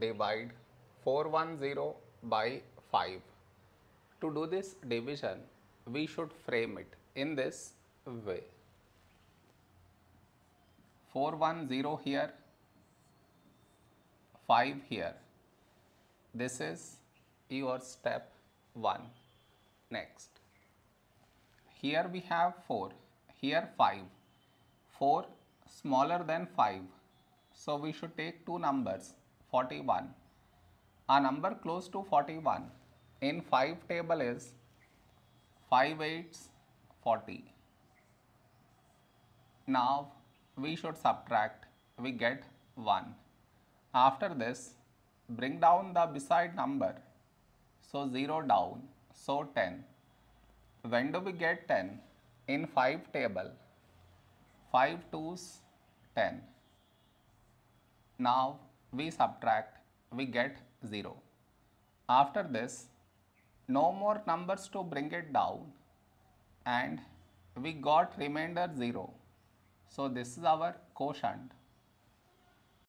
divide 410 by 5. To do this division, we should frame it in this way. 410 here, 5 here. This is your step 1. Next. Here we have 4, here 5. 4 smaller than 5. So we should take two numbers 41. A number close to 41 in 5 table is 5 8s 40. Now we should subtract, we get 1. After this, bring down the beside number. So 0 down, so 10. When do we get 10? In 5 table, 5 2s 10. Now we subtract, we get 0. After this, no more numbers to bring it down and we got remainder 0. So this is our quotient